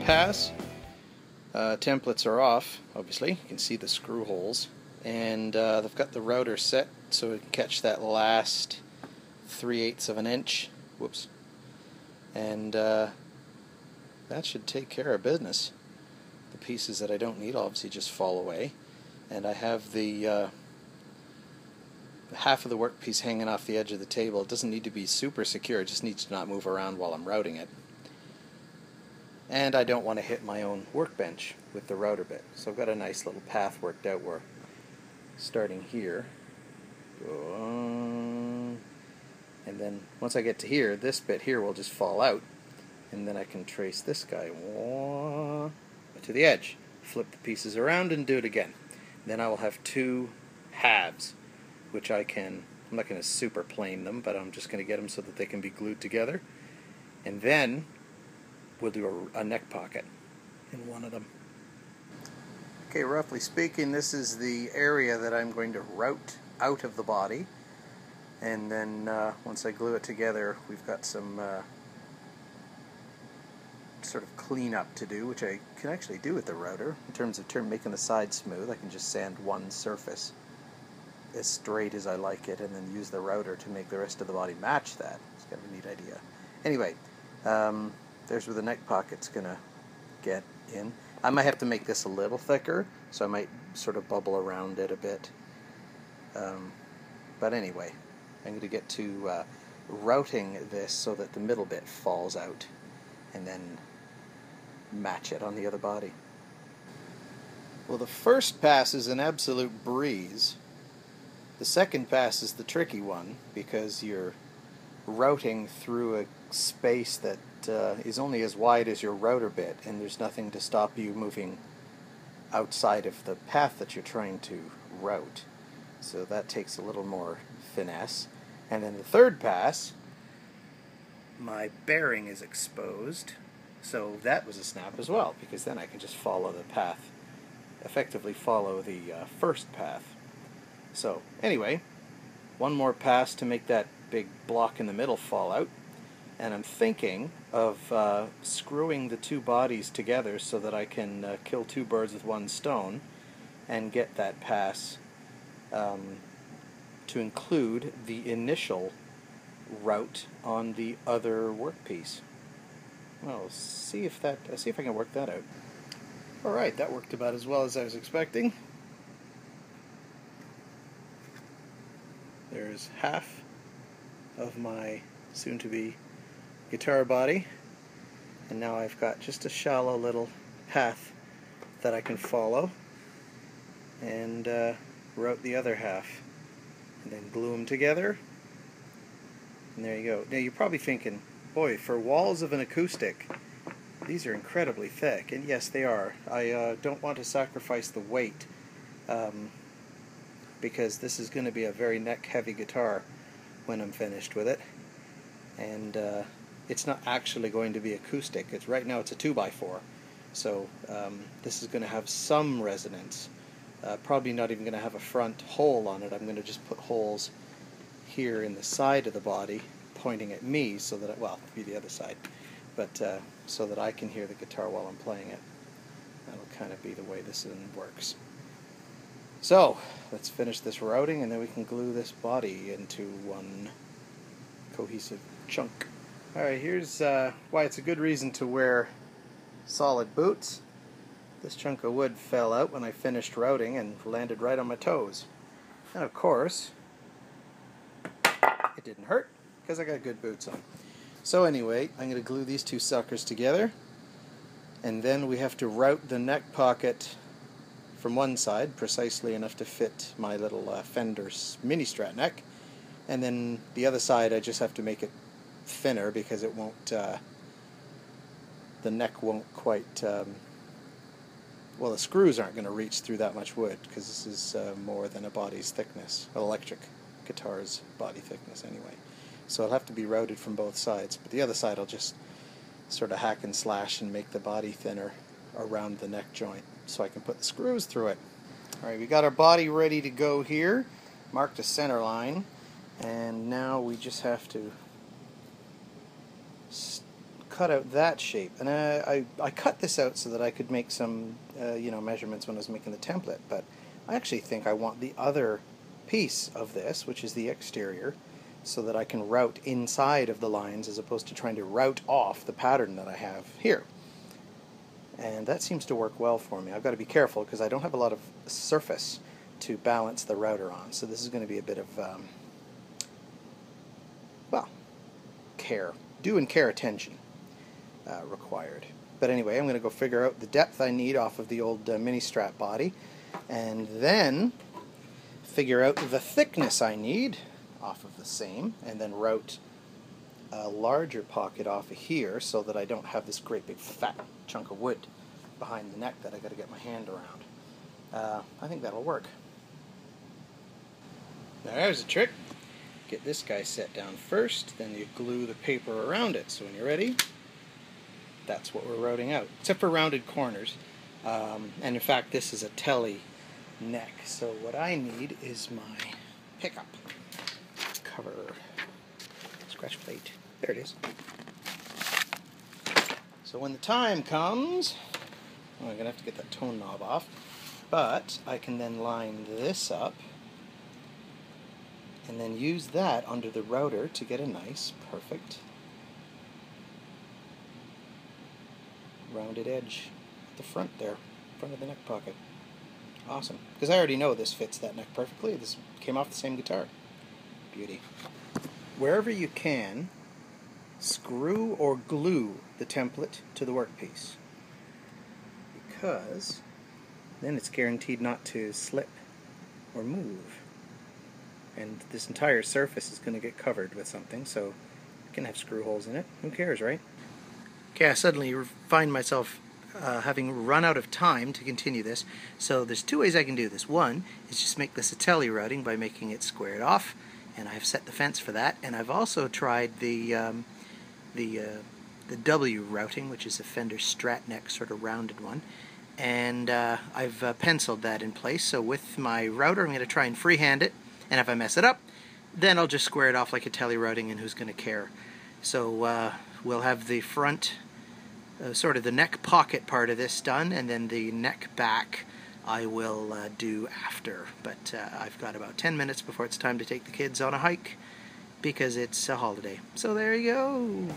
pass. Uh, templates are off, obviously. You can see the screw holes. And uh, they've got the router set so we can catch that last 3 eighths of an inch. Whoops. And uh, that should take care of business. The pieces that I don't need obviously just fall away. And I have the uh, half of the workpiece hanging off the edge of the table. It doesn't need to be super secure, it just needs to not move around while I'm routing it. And I don't want to hit my own workbench with the router bit. So I've got a nice little path worked out where starting here, and then once I get to here, this bit here will just fall out, and then I can trace this guy to the edge, flip the pieces around and do it again. Then I will have two halves which I can, I'm not going to super plane them, but I'm just going to get them so that they can be glued together. And then we'll do a, neck pocket in one of them. Okay, roughly speaking, this is the area that I'm going to route out of the body. And then uh, once I glue it together, we've got some uh, sort of cleanup to do, which I can actually do with the router. In terms of making the side smooth, I can just sand one surface as straight as I like it and then use the router to make the rest of the body match that. It's kind of a neat idea. Anyway, um, there's where the neck pocket's to get in. I might have to make this a little thicker, so I might sort of bubble around it a bit. Um, but anyway, I'm going to get to uh, routing this so that the middle bit falls out and then match it on the other body. Well, the first pass is an absolute breeze. The second pass is the tricky one because you're routing through a space that uh, is only as wide as your router bit, and there's nothing to stop you moving outside of the path that you're trying to route. So that takes a little more finesse. And then the third pass, my bearing is exposed, so that was a snap as well, because then I can just follow the path, effectively follow the uh, first path. So, anyway, one more pass to make that big block in the middle fall out. And I'm thinking of uh, screwing the two bodies together so that I can uh, kill two birds with one stone and get that pass um, to include the initial route on the other workpiece. Well, see if that uh, see if I can work that out. All right, that worked about as well as I was expecting. There's half of my soon-to-be guitar body. And now I've got just a shallow little path that I can follow. And uh, route the other half. And then glue them together. And there you go. Now you're probably thinking boy for walls of an acoustic these are incredibly thick. And yes they are. I uh, don't want to sacrifice the weight um, because this is going to be a very neck heavy guitar when I'm finished with it. And uh, it's not actually going to be acoustic. It's right now it's a 2x4 so um, this is going to have some resonance. Uh, probably not even going to have a front hole on it. I'm going to just put holes here in the side of the body pointing at me so that it, well be the other side but uh, so that I can hear the guitar while I'm playing it. That'll kind of be the way this works so, let's finish this routing and then we can glue this body into one cohesive chunk. Alright, here's uh, why it's a good reason to wear solid boots. This chunk of wood fell out when I finished routing and landed right on my toes. And of course, it didn't hurt because I got good boots on. So anyway, I'm going to glue these two suckers together and then we have to route the neck pocket from one side, precisely enough to fit my little uh, Fender mini strat neck, and then the other side I just have to make it thinner because it won't, uh, the neck won't quite, um, well the screws aren't going to reach through that much wood because this is uh, more than a body's thickness, electric guitar's body thickness anyway. So it'll have to be routed from both sides, but the other side I'll just sort of hack and slash and make the body thinner around the neck joint so I can put the screws through it. Alright, we got our body ready to go here, marked a center line, and now we just have to cut out that shape. And I, I, I cut this out so that I could make some, uh, you know, measurements when I was making the template. But I actually think I want the other piece of this, which is the exterior, so that I can route inside of the lines as opposed to trying to route off the pattern that I have here. And that seems to work well for me. I've got to be careful because I don't have a lot of surface to balance the router on. So this is going to be a bit of, um, well, care, due and care attention uh, required. But anyway, I'm going to go figure out the depth I need off of the old uh, mini strat body and then figure out the thickness I need off of the same and then route a larger pocket off of here so that I don't have this great big fat chunk of wood behind the neck that I got to get my hand around. Uh, I think that'll work. Now there's a trick. Get this guy set down first, then you glue the paper around it. So when you're ready, that's what we're routing out, except for rounded corners. Um, and in fact, this is a telly neck. So what I need is my pickup cover scratch plate. There it is. So when the time comes, oh, I'm going to have to get that tone knob off, but I can then line this up and then use that under the router to get a nice, perfect rounded edge at the front there, front of the neck pocket. Awesome. Because I already know this fits that neck perfectly. This came off the same guitar. Beauty. Wherever you can, screw or glue the template to the workpiece. Because then it's guaranteed not to slip or move. And this entire surface is going to get covered with something, so you can have screw holes in it. Who cares, right? Okay, I suddenly find myself uh, having run out of time to continue this. So there's two ways I can do this. One is just make this a telly routing by making it squared off, and I've set the fence for that. And I've also tried the um, the uh, the W routing, which is a Fender Strat neck sort of rounded one. And uh, I've uh, penciled that in place. So with my router, I'm going to try and freehand it. And if I mess it up, then I'll just square it off like a telly routing, and who's going to care? So uh, we'll have the front uh, sort of the neck pocket part of this done, and then the neck back I will uh, do after. But uh, I've got about 10 minutes before it's time to take the kids on a hike because it's a holiday. So there you go.